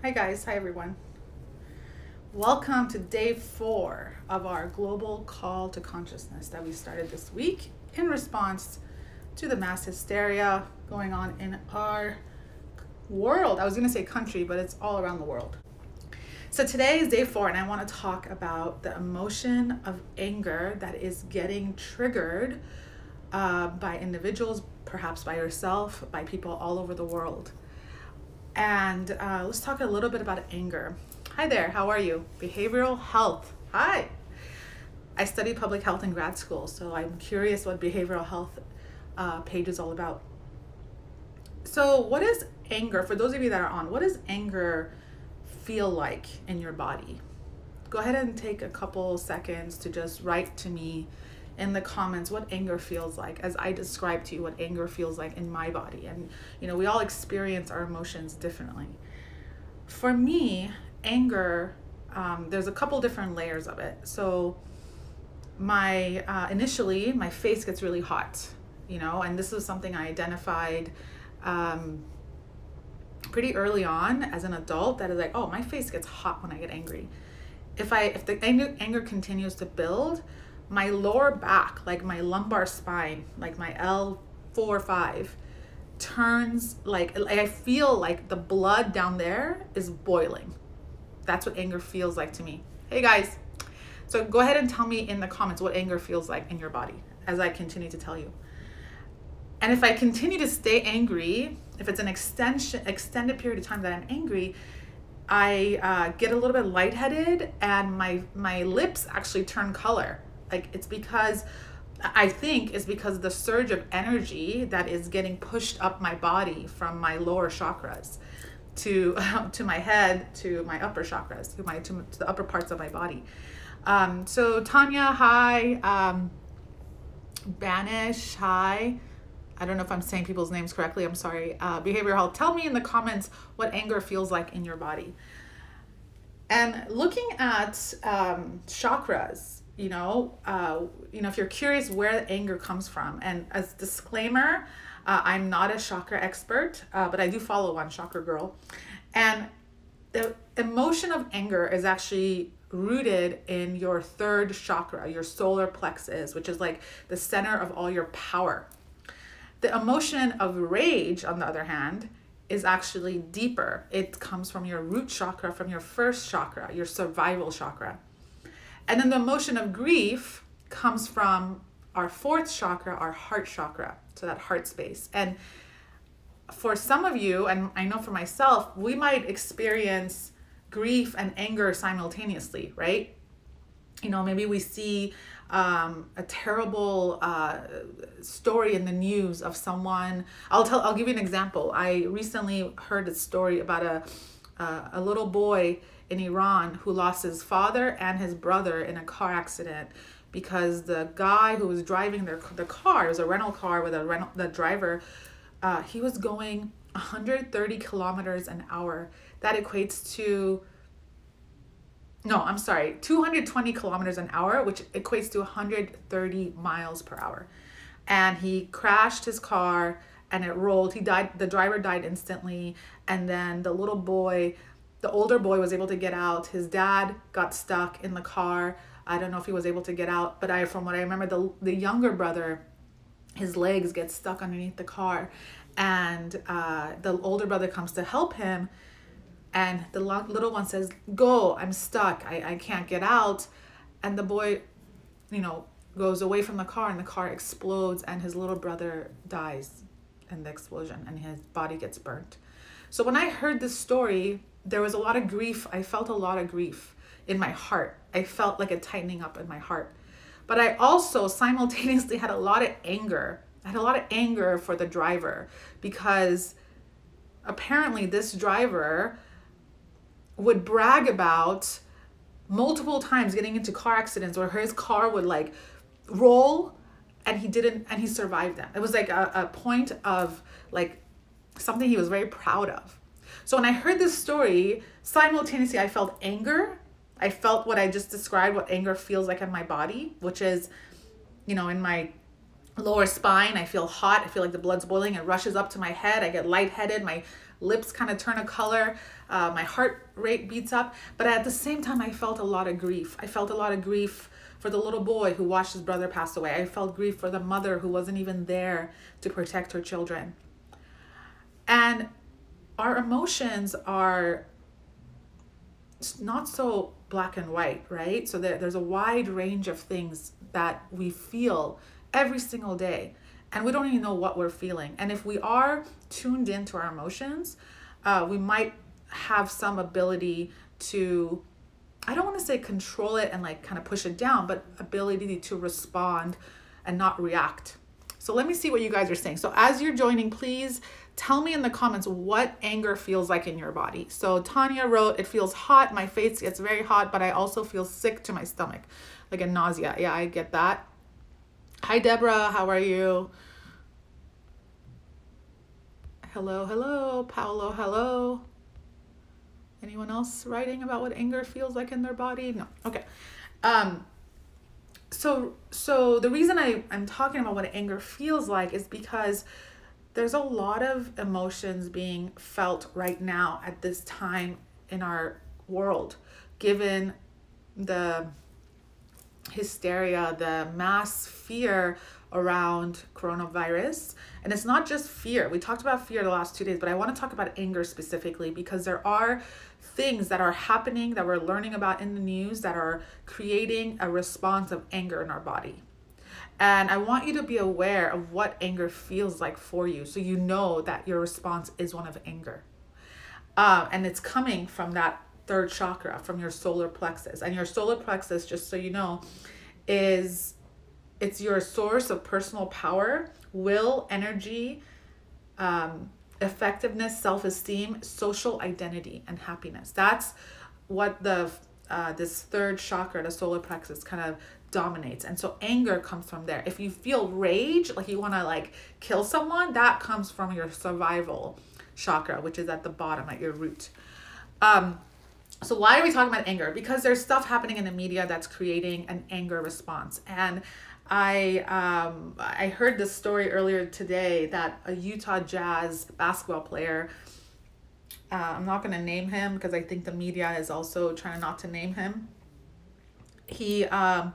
Hi, guys. Hi, everyone. Welcome to day four of our global call to consciousness that we started this week in response to the mass hysteria going on in our world. I was going to say country, but it's all around the world. So today is day four, and I want to talk about the emotion of anger that is getting triggered uh, by individuals, perhaps by yourself, by people all over the world. And uh, let's talk a little bit about anger. Hi there, how are you? Behavioral health. Hi. I studied public health in grad school, so I'm curious what behavioral health uh, page is all about. So, what is anger? For those of you that are on, what does anger feel like in your body? Go ahead and take a couple seconds to just write to me in the comments what anger feels like as I describe to you what anger feels like in my body. And, you know, we all experience our emotions differently. For me, anger, um, there's a couple different layers of it. So, my uh, initially, my face gets really hot, you know, and this is something I identified um, pretty early on as an adult that is like, oh, my face gets hot when I get angry. If I if the anger, anger continues to build, my lower back, like my lumbar spine, like my L4 5, turns like I feel like the blood down there is boiling. That's what anger feels like to me. Hey guys. So go ahead and tell me in the comments what anger feels like in your body as I continue to tell you. And if I continue to stay angry, if it's an extension extended period of time that I'm angry, I uh, get a little bit lightheaded and my my lips actually turn color like it's because I think is because the surge of energy that is getting pushed up my body from my lower chakras to to my head to my upper chakras to my to, to the upper parts of my body. Um, so Tanya, hi. Um, Banish, hi. I don't know if I'm saying people's names correctly. I'm sorry. Uh, behavioral health. Tell me in the comments what anger feels like in your body. And looking at um, chakras, you know, uh, you know, if you're curious where the anger comes from, and as disclaimer, uh, I'm not a chakra expert, uh, but I do follow one chakra girl, and the emotion of anger is actually rooted in your third chakra, your solar plexus, which is like the center of all your power. The emotion of rage, on the other hand, is actually deeper. It comes from your root chakra, from your first chakra, your survival chakra. And then the emotion of grief comes from our fourth chakra, our heart chakra, so that heart space. And for some of you, and I know for myself, we might experience grief and anger simultaneously, right? You know, maybe we see um, a terrible uh, story in the news of someone. I'll tell. I'll give you an example. I recently heard a story about a uh, a little boy in Iran who lost his father and his brother in a car accident because the guy who was driving their the car it was a rental car with a rental the driver uh, he was going 130 kilometers an hour. That equates to no i'm sorry 220 kilometers an hour which equates to 130 miles per hour. And he crashed his car and it rolled. He died the driver died instantly. And then the little boy the older boy was able to get out. His dad got stuck in the car. I don't know if he was able to get out, but I, from what I remember, the the younger brother, his legs get stuck underneath the car, and uh, the older brother comes to help him, and the little one says, "Go, I'm stuck. I I can't get out," and the boy, you know, goes away from the car, and the car explodes, and his little brother dies in the explosion, and his body gets burnt. So when I heard this story, there was a lot of grief. I felt a lot of grief in my heart. I felt like a tightening up in my heart. But I also simultaneously had a lot of anger. I had a lot of anger for the driver because apparently this driver would brag about multiple times getting into car accidents where his car would like roll and he didn't and he survived them. It was like a, a point of like something he was very proud of. So when I heard this story, simultaneously I felt anger. I felt what I just described, what anger feels like in my body, which is, you know, in my lower spine, I feel hot. I feel like the blood's boiling. It rushes up to my head. I get lightheaded. My lips kind of turn a color, uh, my heart rate beats up. But at the same time, I felt a lot of grief. I felt a lot of grief for the little boy who watched his brother pass away. I felt grief for the mother who wasn't even there to protect her children. And our emotions are not so black and white, right? So there, there's a wide range of things that we feel every single day, and we don't even know what we're feeling. And if we are tuned into our emotions, uh, we might have some ability to, I don't want to say control it and like kind of push it down, but ability to respond and not react. So let me see what you guys are saying. So as you're joining, please tell me in the comments what anger feels like in your body. So Tanya wrote, it feels hot, my face gets very hot, but I also feel sick to my stomach, like a nausea. Yeah, I get that. Hi, Deborah, how are you? Hello, hello, Paolo, hello. Anyone else writing about what anger feels like in their body? No, okay. Um, so so the reason I, I'm talking about what anger feels like is because there's a lot of emotions being felt right now at this time in our world, given the hysteria, the mass fear around coronavirus. And it's not just fear. We talked about fear the last two days, but I want to talk about anger specifically because there are things that are happening that we're learning about in the news that are creating a response of anger in our body. And I want you to be aware of what anger feels like for you so you know that your response is one of anger. Uh, and it's coming from that third chakra, from your solar plexus. And your solar plexus, just so you know, is it's your source of personal power, will, energy, um, effectiveness, self-esteem, social identity, and happiness. That's what the uh, this third chakra, the solar plexus, kind of dominates. And so anger comes from there. If you feel rage, like you want to like kill someone, that comes from your survival chakra, which is at the bottom at your root. Um, so why are we talking about anger? Because there's stuff happening in the media that's creating an anger response. And I um, I heard this story earlier today that a Utah Jazz basketball player. Uh, I'm not going to name him because I think the media is also trying not to name him. He um,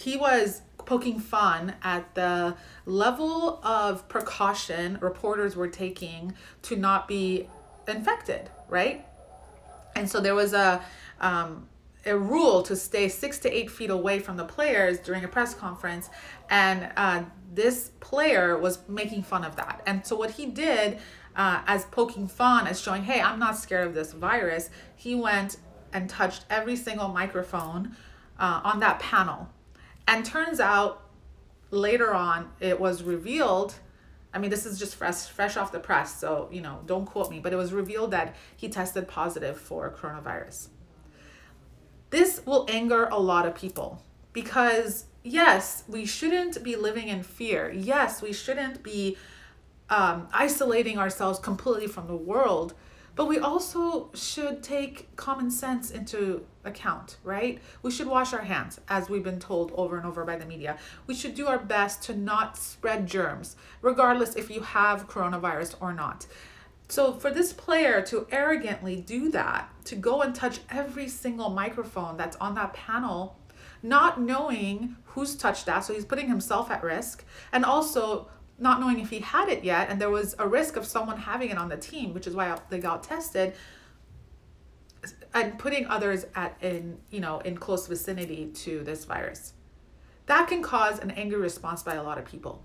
he was poking fun at the level of precaution reporters were taking to not be infected, right? And so there was a um, a rule to stay six to eight feet away from the players during a press conference, and uh, this player was making fun of that. And so what he did, uh, as poking fun, as showing, hey, I'm not scared of this virus, he went and touched every single microphone uh, on that panel and turns out later on it was revealed I mean, this is just fresh, fresh off the press, so you know, don't quote me, but it was revealed that he tested positive for coronavirus. This will anger a lot of people because, yes, we shouldn't be living in fear. Yes, we shouldn't be um, isolating ourselves completely from the world but we also should take common sense into account, right? We should wash our hands, as we've been told over and over by the media. We should do our best to not spread germs, regardless if you have coronavirus or not. So, for this player to arrogantly do that, to go and touch every single microphone that's on that panel, not knowing who's touched that, so he's putting himself at risk, and also not knowing if he had it yet, and there was a risk of someone having it on the team, which is why they got tested, and putting others at in you know in close vicinity to this virus. That can cause an angry response by a lot of people.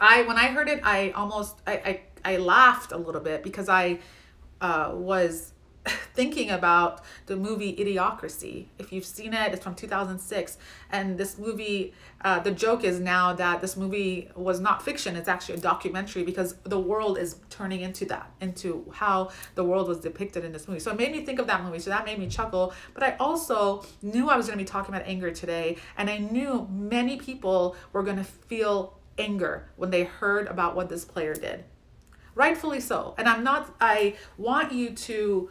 I when I heard it, I almost I I, I laughed a little bit because I uh, was thinking about the movie Idiocracy. If you've seen it, it's from 2006. And this movie, uh, the joke is now that this movie was not fiction, it's actually a documentary because the world is turning into that, into how the world was depicted in this movie. So it made me think of that movie. So that made me chuckle. But I also knew I was going to be talking about anger today. And I knew many people were going to feel anger when they heard about what this player did rightfully so and i'm not i want you to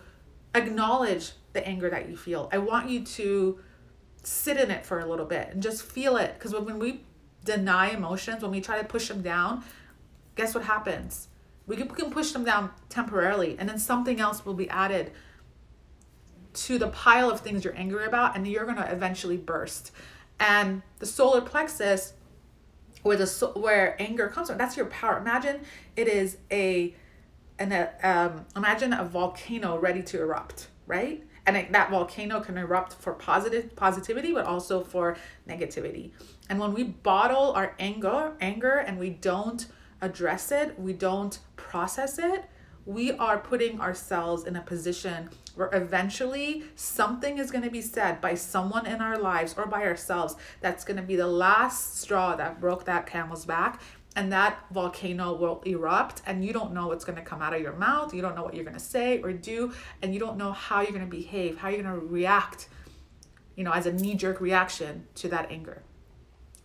acknowledge the anger that you feel. I want you to sit in it for a little bit and just feel it. Because when we deny emotions, when we try to push them down, guess what happens? we can, push them down temporarily and then something else will be added to the pile of things you're angry about and you're going to eventually burst and the solar plexus where the where anger comes from that's your power imagine it is a and um, imagine a volcano ready to erupt right? And it, that volcano can erupt for positive positivity but also for negativity. And when we bottle our anger anger and we don't address it we don't process it we are putting ourselves in a position where eventually something is going to be said by someone in our lives or by ourselves that's going to be the last straw that broke that camel's back and that volcano will erupt and you don't know what's going to come out of your mouth. You don't know what you're going to say or do and you don't know how you're going to behave how you're going to react you know as a knee jerk reaction to that anger.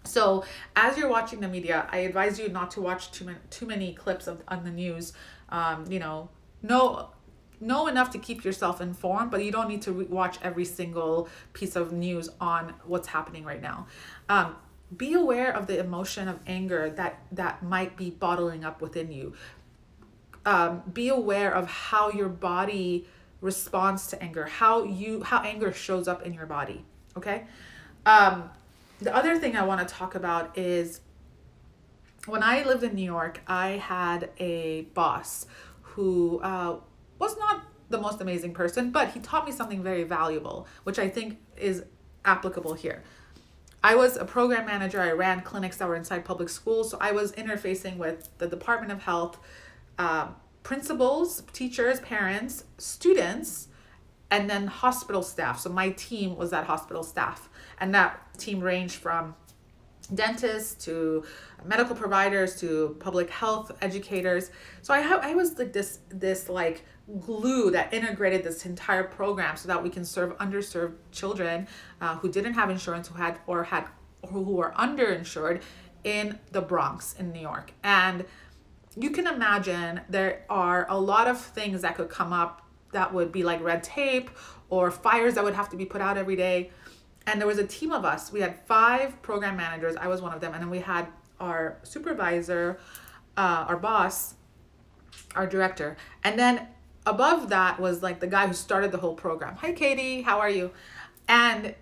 So as you're watching the media i advise you not to watch too many too many clips of on the news. Um, you know know know enough to keep yourself informed but you don't need to watch every single piece of news on what's happening right now. Um, be aware of the emotion of anger that that might be bottling up within you. Um, be aware of how your body responds to anger how you how anger shows up in your body okay? Um, the other thing i want to talk about is when i lived in new york i had a boss who uh, was not the most amazing person but he taught me something very valuable which i think is applicable here I was a program manager. I ran clinics that were inside public schools. So I was interfacing with the Department of Health, uh, principals, teachers, parents, students, and then hospital staff. So my team was that hospital staff. And that team ranged from dentists to medical providers to public health educators. So I have I was like this this like glue that integrated this entire program so that we can serve underserved children uh, who didn't have insurance who had or had or who were underinsured in the Bronx in New York. And you can imagine there are a lot of things that could come up that would be like red tape or fires that would have to be put out every day. And there was a team of us. We had five program managers. I was one of them. And then we had our supervisor, uh, our boss, our director. And then above that was like the guy who started the whole program. Hi, Katie, how are you? And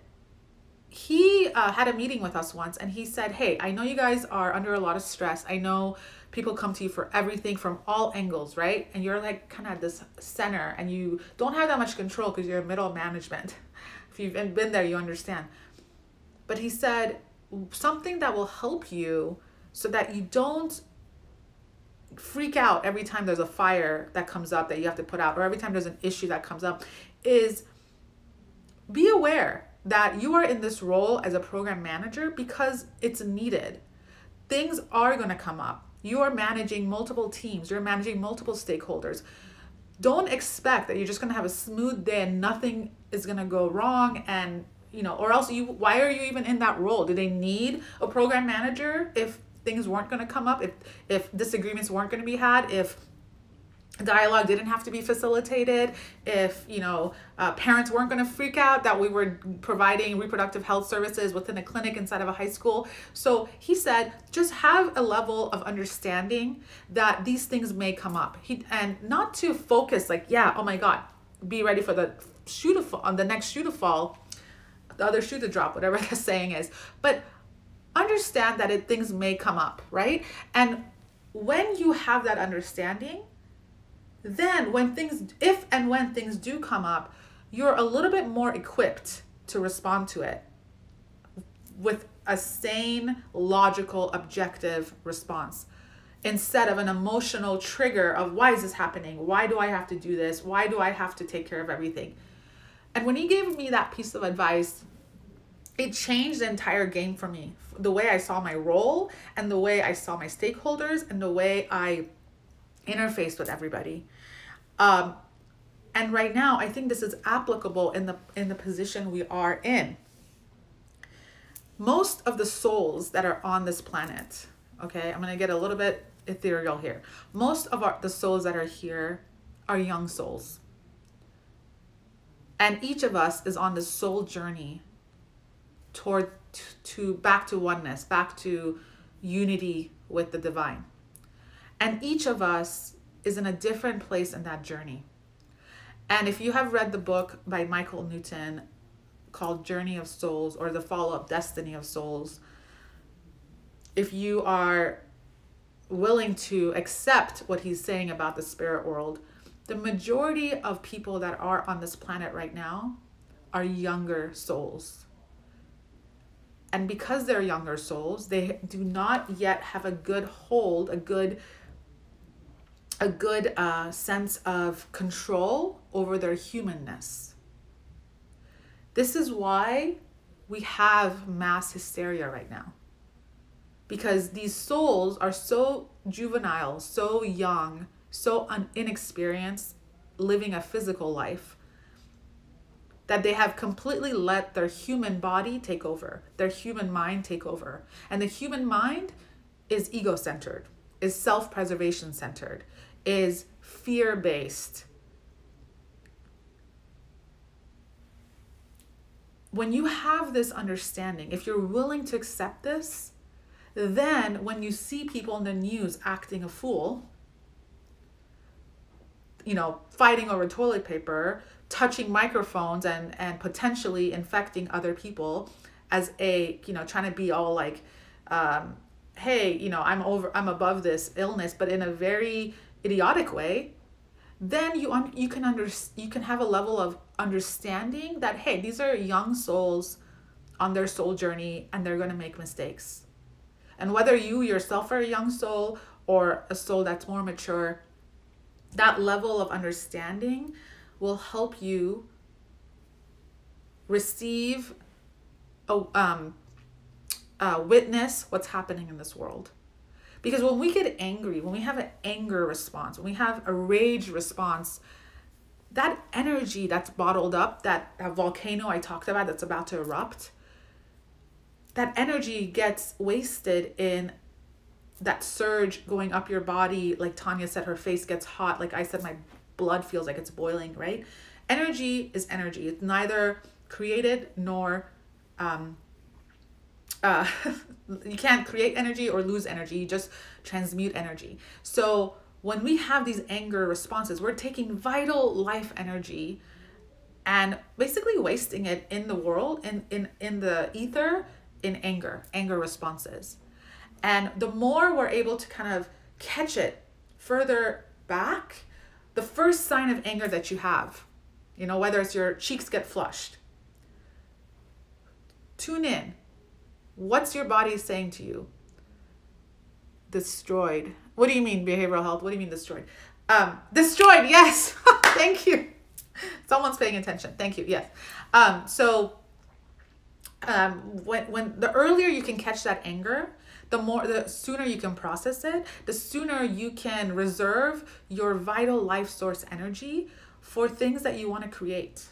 he uh, had a meeting with us once and he said, Hey, I know you guys are under a lot of stress. I know people come to you for everything from all angles, right? And you're like kind of this center and you don't have that much control because you're middle management. If you've been there, you understand. But he said, something that will help you so that you don't freak out every time there's a fire that comes up that you have to put out or every time there's an issue that comes up is be aware that you are in this role as a program manager because it's needed. Things are going to come up. You are managing multiple teams, you're managing multiple stakeholders. Don't expect that you're just going to have a smooth day and nothing is going to go wrong and you know or else you why are you even in that role do they need a program manager if things weren't going to come up, if if disagreements weren't going to be had, if dialogue didn't have to be facilitated if you know uh, parents weren't going to freak out that we were providing reproductive health services within a clinic inside of a high school. So he said just have a level of understanding that these things may come up. He and not to focus like yeah oh my god be ready for the shoe to fall on the next shoe to fall the other shoe to drop whatever the saying is. But understand that it, things may come up, right? And when you have that understanding, then when things, if and when things do come up, you're a little bit more equipped to respond to it with a sane, logical, objective response instead of an emotional trigger of why is this happening? Why do I have to do this? Why do I have to take care of everything? And when he gave me that piece of advice, it changed the entire game for me. The way i saw my role and the way i saw my stakeholders and the way i interfaced with everybody. Um, and right now i think this is applicable in the in the position we are in. Most of the souls that are on this planet okay i'm to get a little bit ethereal here. Most of our the souls that are here are young souls. And each of us is on this soul journey toward to, back to oneness, back to unity with the divine. And each of us is in a different place in that journey. And if you have read the book by Michael Newton called Journey of Souls or the follow up Destiny of Souls, if you are willing to accept what he's saying about the spirit world, the majority of people that are on this planet right now are younger souls. And because they're younger souls, they do not yet have a good hold, a good a good uh, sense of control over their humanness. This is why we have mass hysteria right now. Because these souls are so juvenile, so young, so un- inexperienced living a physical life that they have completely let their human body take over, their human mind take over. And the human mind is ego centered, is self preservation centered, is fear based. When you have this understanding, if you're willing to accept this, then when you see people in the news acting a fool, you know, fighting over toilet paper, touching microphones and and potentially infecting other people as a, you know, trying to be all like um hey, you know, I'm over I'm above this illness, but in a very idiotic way, then you un- you can under you can have a level of understanding that hey, these are young souls on their soul journey and they're going to make mistakes. And whether you yourself are a young soul or a soul that's more mature, that level of understanding will help you receive a um uh, witness what's happening in this world because when we get angry, when we have an anger response, when we have a rage response, that energy that's bottled up, that, that volcano I talked about that's about to erupt, that energy gets wasted in that surge going up your body. Like Tanya said, her face gets hot. Like I said, my blood feels like it's boiling, right? Energy is energy. It's neither created nor um, uh, you can't create energy or lose energy you just transmute energy so when we have these anger responses we're taking vital life energy and basically wasting it in the world in in in the ether in anger anger responses and the more we're able to kind of catch it further back the first sign of anger that you have you know whether it's your cheeks get flushed tune in What's your body saying to you? Destroyed. What do you mean behavioral health? What do you mean destroyed? Um, destroyed. Yes. Thank you. Someone's paying attention. Thank you. Yes. Um, so um, when when the earlier you can catch that anger, the more the sooner you can process it, the sooner you can reserve your vital life source energy for things that you want to create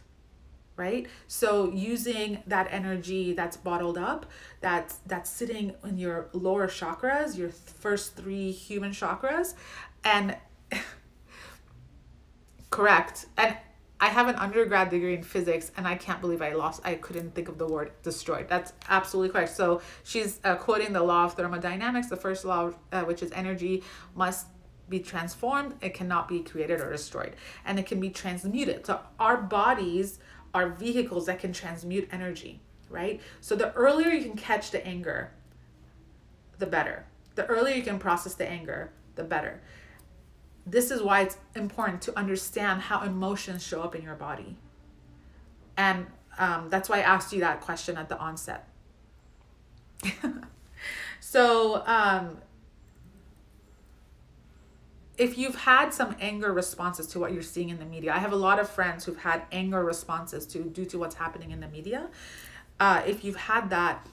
right? So using that energy that's bottled up that's that's sitting in your lower chakras your first three human chakras and correct and I have an undergrad degree in physics, and I can't believe I lost. I couldn't think of the word destroyed. That's absolutely correct. So she's uh, quoting the law of thermodynamics, the first law, uh, which is energy must be transformed. It cannot be created or destroyed, and it can be transmuted. So our bodies are vehicles that can transmute energy, right? So the earlier you can catch the anger, the better. The earlier you can process the anger, the better. This is why it's important to understand how emotions show up in your body. And um, that's why I asked you that question at the onset. so, um, if you've had some anger responses to what you're seeing in the media, I have a lot of friends who've had anger responses to due to what's happening in the media. Uh, if you've had that,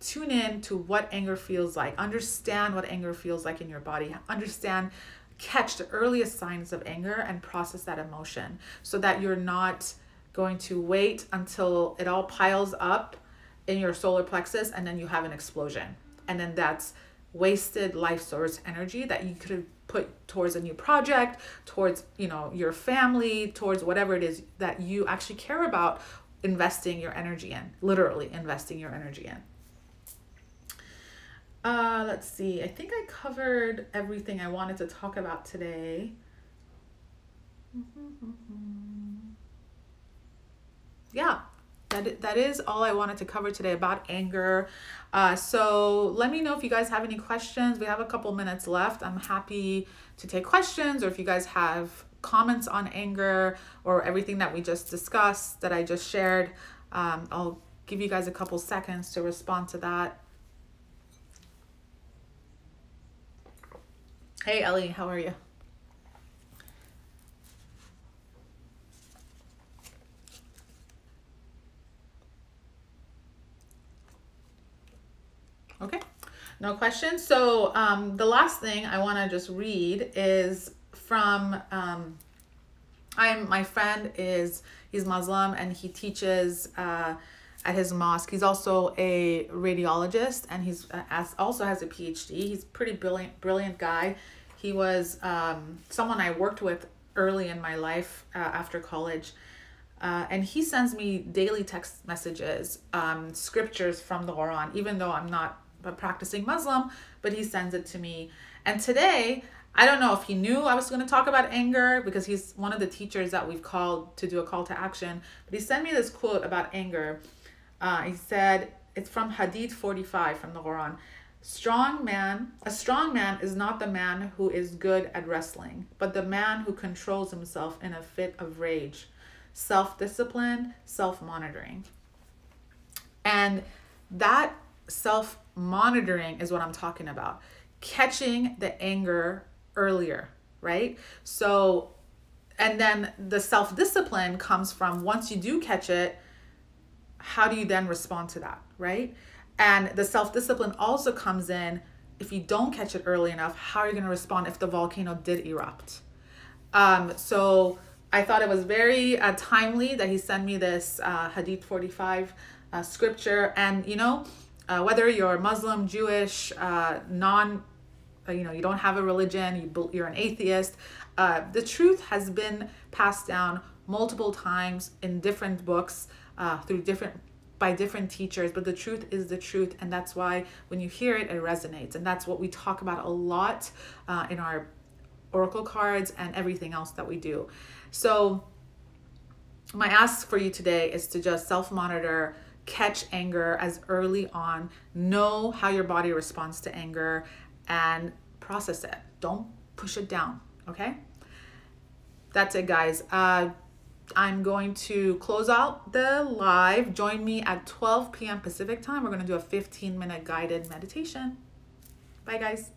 tune in to what anger feels like. Understand what anger feels like in your body. Understand, catch the earliest signs of anger and process that emotion so that you're not going to wait until it all piles up in your solar plexus and then you have an explosion. And then that's wasted life source energy that you could have put towards a new project, towards, you know, your family, towards whatever it is that you actually care about investing your energy in, literally investing your energy in. Uh, let's see. I think I covered everything I wanted to talk about today. Yeah, that, that is all I wanted to cover today about anger. Uh, so let me know if you guys have any questions. We have a couple minutes left. I'm happy to take questions or if you guys have comments on anger or everything that we just discussed that I just shared. Um, I'll give you guys a couple seconds to respond to that. Hey Ellie, how are you? Okay, no questions. So um, the last thing I want to just read is from um, I'm my friend is he's Muslim and he teaches uh, at his mosque. He's also a radiologist and he's uh, also has a PhD. He's pretty brilliant brilliant guy. He was um, someone I worked with early in my life uh, after college. Uh, and he sends me daily text messages, um, scriptures from the Quran, even though I'm not a practicing Muslim, but he sends it to me. And today, I don't know if he knew I was going to talk about anger because he's one of the teachers that we've called to do a call to action. But he sent me this quote about anger. Uh, he said, it's from Hadith 45 from the Quran. Strong man, a strong man is not the man who is good at wrestling, but the man who controls himself in a fit of rage. Self discipline, self monitoring. And that self monitoring is what I'm talking about. Catching the anger earlier, right? So, and then the self discipline comes from once you do catch it, how do you then respond to that, right? And the self discipline also comes in if you don't catch it early enough, how are you going to respond if the volcano did erupt? Um, so I thought it was very uh, timely that he sent me this uh, Hadith 45 uh, scripture. And, you know, uh, whether you're Muslim, Jewish, uh, non, uh, you know, you don't have a religion, you, you're an atheist, the truth has been passed down multiple times in different books through different by different teachers but the truth is the truth and that's why when you hear it it resonates and that's what we talk about a lot uh, in our oracle cards and everything else that we do so my ask for you today is to just self monitor catch anger as early on, know how your body responds to anger, and process it. Don't push it down, okay? That's it, guys. Uh, I'm going to close out the live. Join me at 12 p.m. Pacific time. We're going to do a 15 minute guided meditation. Bye, guys.